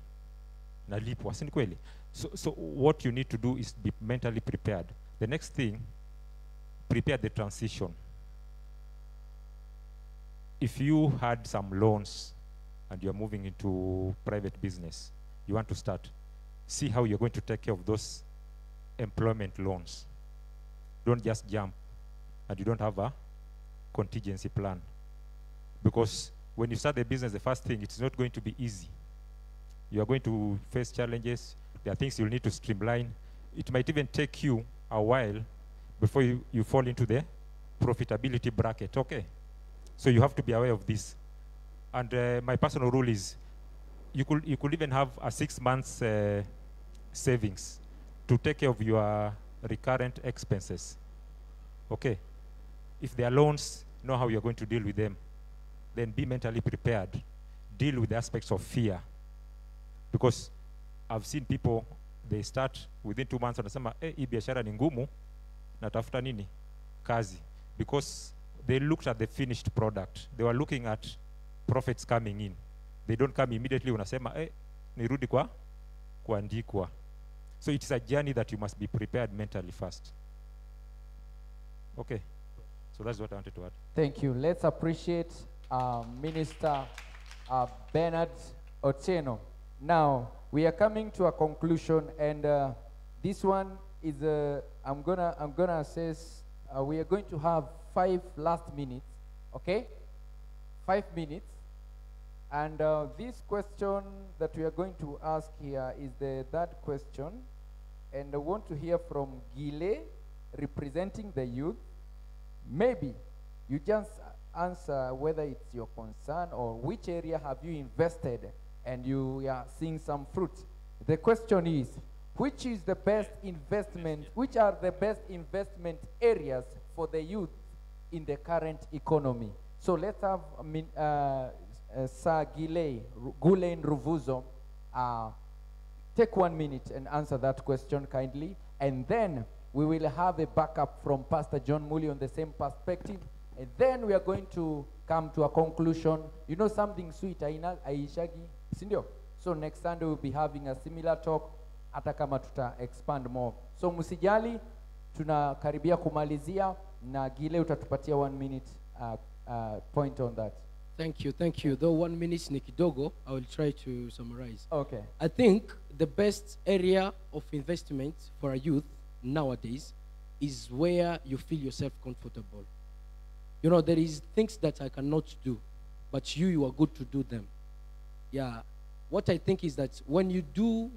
[SPEAKER 1] nalipwa si kweli so, so what you need to do is be mentally prepared the next thing prepare the transition if you had some loans and you're moving into private business you want to start see how you're going to take care of those employment loans. Don't just jump and you don't have a contingency plan. Because when you start the business the first thing it's not going to be easy. You are going to face challenges. There are things you'll need to streamline. It might even take you a while before you, you fall into the profitability bracket. Okay so you have to be aware of this and uh, my personal rule is you could you could even have a six months uh, savings to take care of your recurrent expenses okay if there are loans know how you're going to deal with them then be mentally prepared. Deal with the aspects of fear. Because I've seen people, they start within two months wanasema, eh, hii biashara ni ngumu, natafuta nini? Kazi. Because they looked at the finished product. They were looking at profits coming in. They don't come immediately unasema, eh, nirudi kwa kuandikwa. So it's a journey that you must be prepared mentally first. Okay. So that's what I wanted to add.
[SPEAKER 2] Thank you. Let's appreciate uh, Minister uh, Bernard Otieno. Now we are coming to a conclusion, and uh, this one is uh, I'm gonna I'm gonna assess. Uh, we are going to have five last minutes. Okay, five minutes, and uh, this question that we are going to ask here is the third question, and I want to hear from Gile, representing the youth. Maybe you just answer whether it's your concern or which area have you invested and you are seeing some fruit. The question is, which is the best investment, which are the best investment areas for the youth in the current economy? So let's have uh, uh, Sir Gile, Gulen Ruvuzo, uh, take one minute and answer that question kindly. And then we will have a backup from Pastor John Muli on the same perspective. And then we are going to come to a conclusion. You know something sweet, aina aishagi, sindio? So next Sunday we'll be having a similar talk, hata tuta expand more. So msijali, tunakaribia kumalizia na Gile utatupatia one minute uh, uh, point on that.
[SPEAKER 4] Thank you, thank you. Though one minute ni kidogo, I will try to summarize.
[SPEAKER 2] Okay.
[SPEAKER 4] I think the best area of investment for a youth nowadays is where you feel yourself comfortable. You know, there is things that I cannot do, but you, you are good to do them. Yeah. What I think is that when you do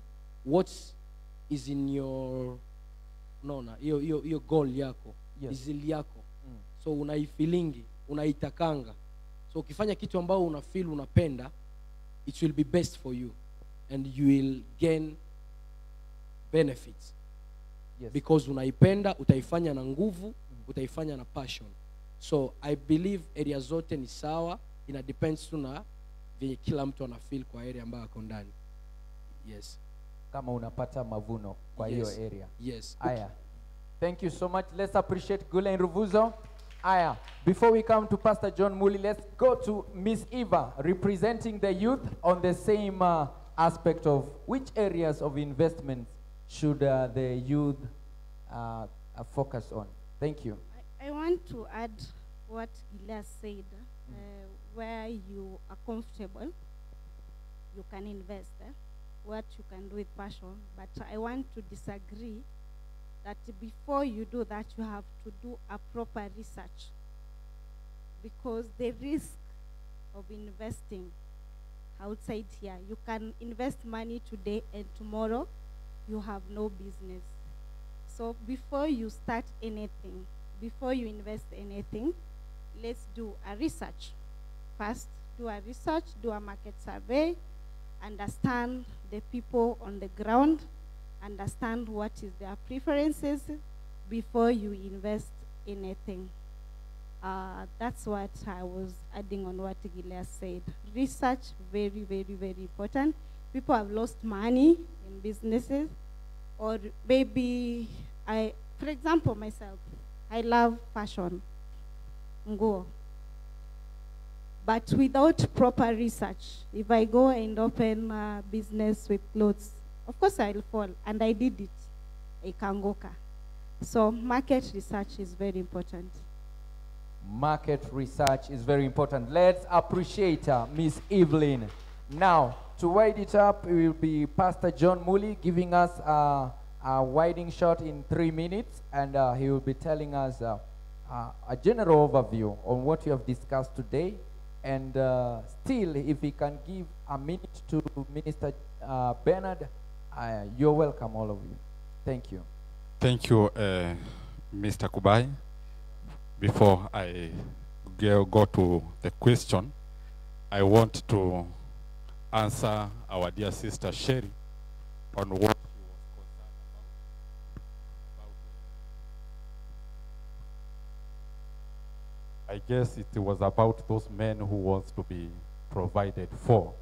[SPEAKER 4] what is in your no, no, your, your, your goal yako,
[SPEAKER 2] Yes.
[SPEAKER 4] izili yako.
[SPEAKER 2] Mm.
[SPEAKER 4] So unaifilingi, unaitakanga. So ukifanya kitu ambao unafil unapenda, it will be best for you and you will gain benefits
[SPEAKER 2] Yes.
[SPEAKER 4] because unaipenda utaifanya na nguvu mm. utaifanya na passion so i believe area zote ni sawa ina depends tu na venye kila mtu anafil kwa area ambayo ako ndani yes
[SPEAKER 2] Kama unapata mavuno kwa hiyo
[SPEAKER 4] Yes.
[SPEAKER 2] area.
[SPEAKER 4] yes
[SPEAKER 2] Aya. Thank you so much. Let's appreciate Gulen Ruvuzo. Aya. Before we come to Pastor John Muli, let's go to Miss Eva, representing the youth on the same uh, aspect of which areas of investment should uh, the youth uh, focus on. Thank you.
[SPEAKER 6] I, I want to add what Gilead said. Uh, where you are comfortable, you can invest. Eh? What you can do with passion. But I want to disagree that before you do that, you have to do a proper research. Because the risk of investing outside here, you can invest money today and tomorrow you have no business. So before you start anything, before you invest anything, let's do a research. First, do a research, do a market survey, understand the people on the ground, understand what is their preferences before you invest anything. Uh, that's what I was adding on what Gilead said. Research, very, very, very important. People have lost money in businesses, or maybe I, for example, myself, I love fashion, nguo. But without proper research, if I go and open a business with clothes, of course I'll fall, and I did it, ikanguka. So market research is very important.
[SPEAKER 2] Market research is very important. Let's appreciate uh, Miss Evelyn. Now, to wide it up, it will be Pastor John Muli giving us uh, a winding shot in three minutes, and uh, he will be telling us uh, uh, a general overview on what we have discussed today. And uh, still, if he can give a minute to Minister Bernard, uh, you're welcome, all of you. Thank you.
[SPEAKER 5] Thank you, uh, Mr. Kubai. Before I go, to the question, I want to answer our dear sister Sherry on what she was concerned about. I guess it was about those men who wants to be provided for.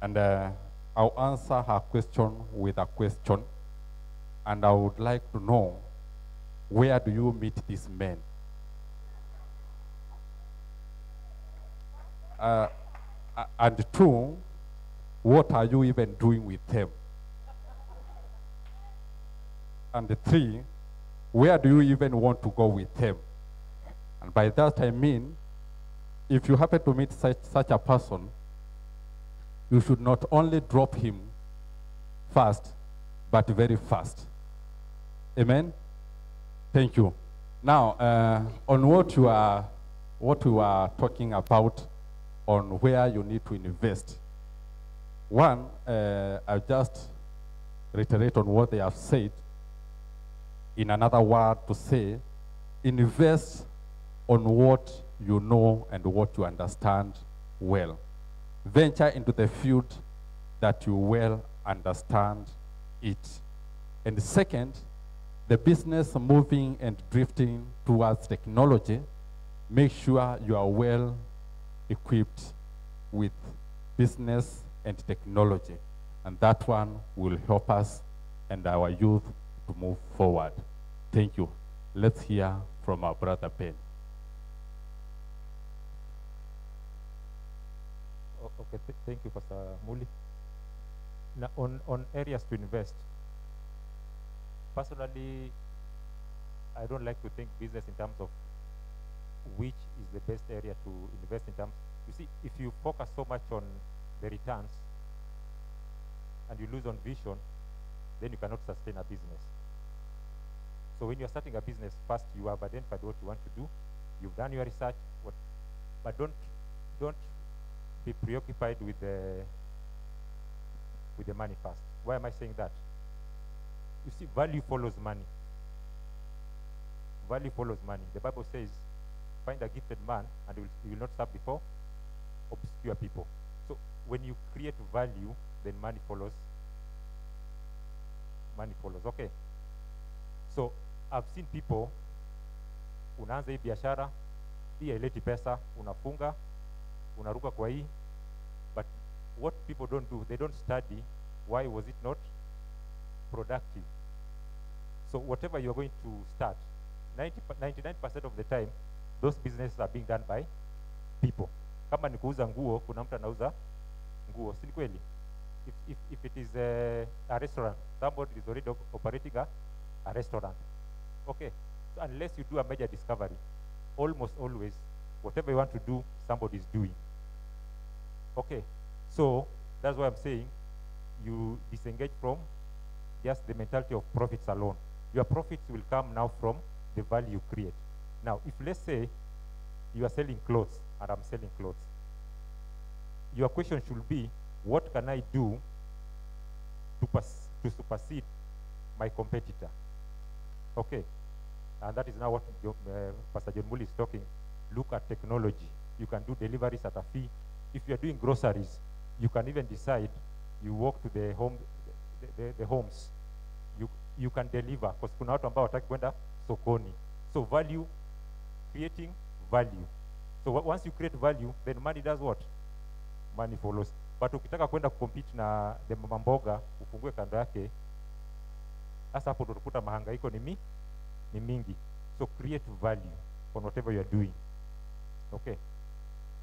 [SPEAKER 5] And uh, I'll answer her question with a question and I would like to know where do you meet these men? Uh, and two, what are you even doing with them? And three, where do you even want to go with them? And by that I mean, if you happen to meet such, such a person, you should not only drop him fast, but very fast. Amen. Thank you. Now, uh, on what you are, what we are talking about, on where you need to invest. One, uh, I'll just reiterate on what they have said. In another word, to say, invest on what you know and what you understand well. Venture into the field that you well understand it. And second, the business moving and drifting towards technology, make sure you are well equipped with business and technology. And that one will help us and our youth to move forward. Thank you. Let's hear from our brother Ben.
[SPEAKER 1] Thank you, Pastor Muli. Now, on, on areas to invest, personally, I don't like to think business in terms of which is the best area to invest in terms. You see, if you focus so much on the returns and you lose on vision, then you cannot sustain a business. So when you're starting a business, first you have identified what you want to do, you've done your research, what, but don't don't be preoccupied with the with the money first. Why am I saying that? You see, value follows money. Value follows money. The Bible says, find a gifted man and you will, will not serve before obscure people. So when you create value, then money follows. Money follows. Okay. So I've seen people unaanza biashara hii haileti pesa, unafunga, unaruka kwa hii, but what people don't do, they don't study why was it not productive. So whatever you're going to start, 90, 99% of the time, those businesses are being done by people. Kama ni kuuza nguo, kuna mtu anauza nguo, kweli? If, if, if it is a, a restaurant, somebody is already operating a, a restaurant. Okay, So unless you do a major discovery, almost always, whatever you want to do, somebody is doing. Okay, so that's why I'm saying you disengage from just the mentality of profits alone. Your profits will come now from the value you create. Now, if let's say you are selling clothes and I'm selling clothes, your question should be, what can I do to, to supersede my competitor? Okay, and that is now what Jo- uh, Pastor John Muli is talking. Look at technology. You can do deliveries at a fee. If you are doing groceries, you can even decide you walk to the home, the, the, the homes. You, you can deliver because kuna watu ambao kwenda sokoni. So value, creating value. So once you create value, then money does what? Money follows. But ukitaka kwenda kucompete na the mama mboga ufungue kando yake, sasa hapo utakuta ni mi ni mingi. So create value on whatever you are doing. Okay.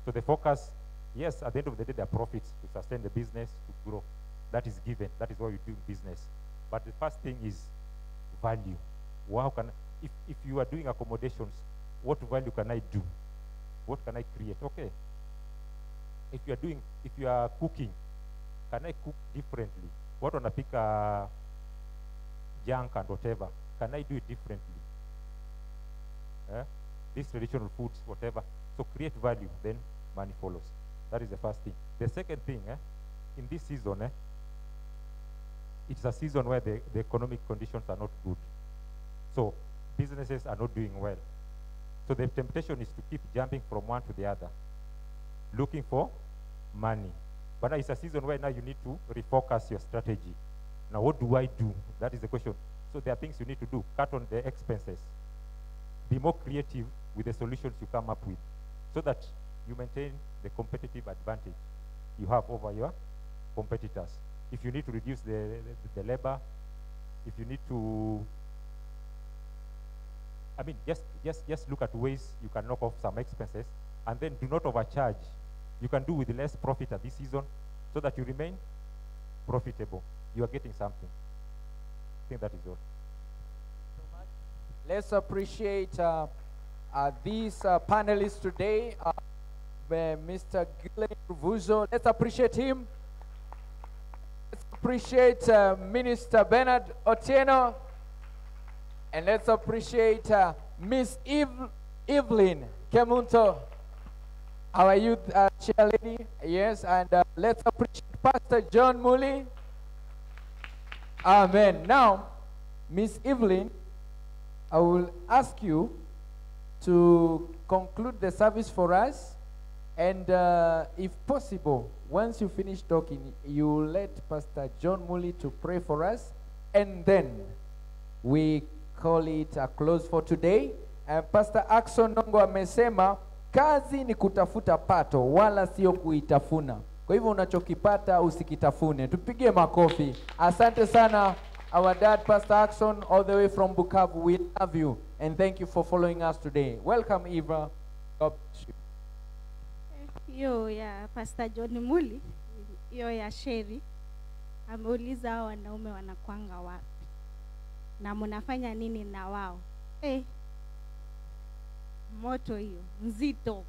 [SPEAKER 1] So the focus, yes, at the end of the day, there are profits to sustain the business, to grow. That is given. That is what you do in business. But the first thing is value. How can if if you are doing accommodations, what value can I do? What can I create? Okay. If you are doing, if you are cooking, can I cook differently? What wanapika junk and whatever? Can I do it differently? Eh? These traditional foods, whatever. So create value, then money follows. That is the first thing. The second thing, eh, in this season, eh, it's a season where the, the economic conditions are not good. So businesses are not doing well. So the temptation is to keep jumping from one to the other, looking for money. But it's a season where now you need to refocus your strategy. Now, what do I do? That is the question. So there are things you need to do. Cut on the expenses. Be more creative with the solutions you come up with, so that you maintain the competitive advantage you have over your competitors. If you need to reduce the, the, the labor, if you need to I mean, just, just, just look at ways you can knock off some expenses and then do not overcharge. You can do with less profit at this season so that you remain profitable. You are getting something. I think that is all.
[SPEAKER 2] Let's appreciate uh, uh, these uh, panelists today. Uh, uh, Mr. Gillen Vuzo. Let's appreciate him. Let's appreciate uh, Minister Bernard Otieno. And let's appreciate uh, Miss Eve, Evelyn Kemunto, our youth uh, chair lady. Yes, and let's appreciate Pastor John Muli. Amen. Now, Miss Evelyn, I will ask you to conclude the service for us. And uh, if possible, once you finish talking, you let Pastor John Muli to pray for us. And then we call it a close for today. Uh, Pastor Akson Nongo amesema kazi ni kutafuta pato wala sio kuitafuna. Kwa hivyo unachokipata usikitafune. Tupigie makofi. Asante sana our dad Pastor Akson all the way from Bukavu. We love you and thank you for following us today. Welcome Eva. God bless you.
[SPEAKER 6] hiyo ya Pastor John Muli, hiyo ya Sheri ameuliza hao wanaume wanakwanga wapi na mnafanya nini na wao eh, moto hiyo nzito.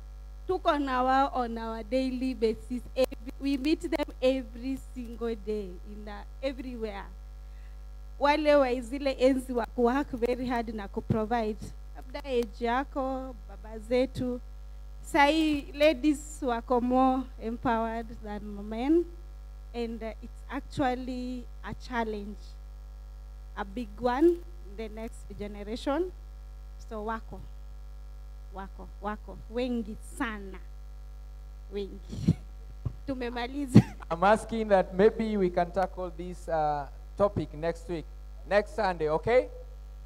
[SPEAKER 6] Tuko na wao on our daily basis. Every, we meet them every single day in the, everywhere. Wale wa zile enzi wa kuwork very hard na kuprovide, labda age yako, baba zetu Sai ladies wako more empowered than men and uh, it's actually a challenge, a big one in the next generation. So wako, wako, wako, wengi sana, wengi. Tumemaliza.
[SPEAKER 2] I'm asking that maybe we can tackle this uh, topic next week, next Sunday, okay?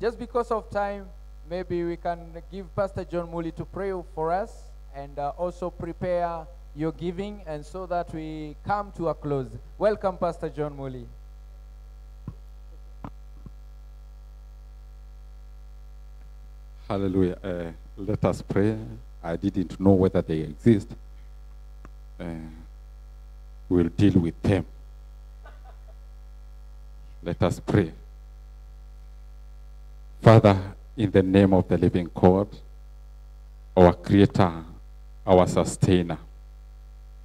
[SPEAKER 2] Just because of time, maybe we can give Pastor John Muli to pray for us and uh, also prepare your giving and so that we come to a close. Welcome, Pastor John Muli.
[SPEAKER 5] Hallelujah. Uh, let us pray. I didn't know whether they exist. Uh, we'll deal with them. Let us pray. Father, in the name of the living God, our Creator, our Sustainer.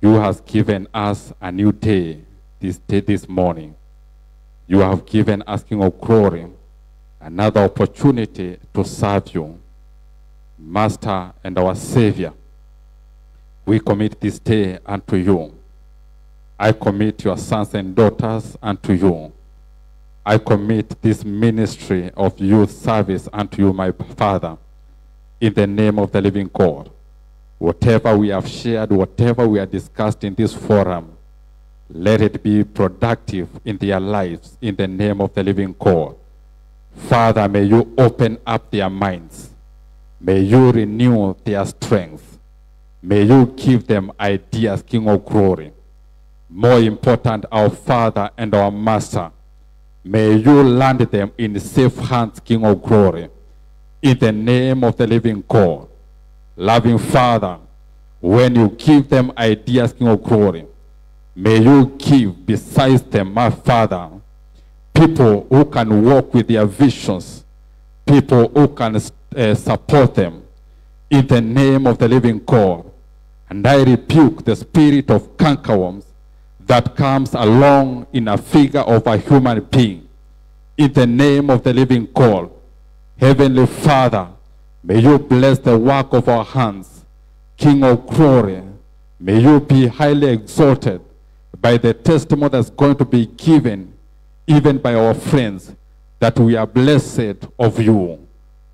[SPEAKER 5] You have given us a new day this day, this morning. You have given us, King of Glory, another opportunity to serve you, Master and our Savior. We commit this day unto you. I commit your sons and daughters unto you. I commit this ministry of youth service unto you, my Father, in the name of the living God. Whatever we have shared, whatever we have discussed in this forum, let it be productive in their lives in the name of the living God. Father, may you open up their minds. May you renew their strength. May you give them ideas, King of glory. More important, our Father and our Master. May you land them in safe hands, King of glory. In the name of the living God. Loving Father, when you give them ideas, King of glory, may you give besides them, my Father, people who can walk with their visions, people who can uh, support them in the name of the living God. And I rebuke the spirit of cankerworms that comes along in a figure of a human being. In the name of the living God, Heavenly Father, may you bless the work of our hands. King of glory, may you be highly exalted by the testimony that's going to be given even by our friends that we are blessed of you.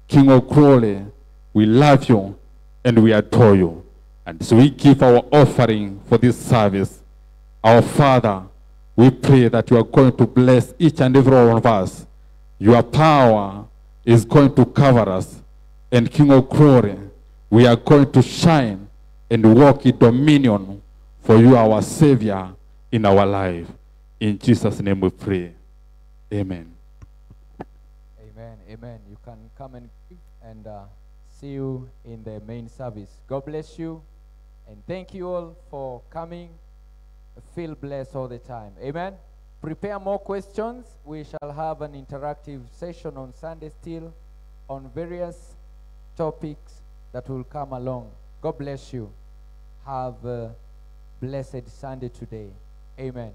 [SPEAKER 5] King of glory, we love you and we adore you. And so we give our offering for this service. Our Father, we pray that you are going to bless each and every one of us. Your power is going to cover us. And King of glory, we are going to shine and walk in dominion for you, our Savior, in our life. In Jesus' name we pray. Amen.
[SPEAKER 2] Amen. Amen. You can come and and uh, see you in the main service. God bless you. And thank you all for coming. Feel blessed all the time. Amen. Prepare more questions. We shall have an interactive session on Sunday still on various topics that will come along. God bless you. Have a blessed Sunday today. Amen.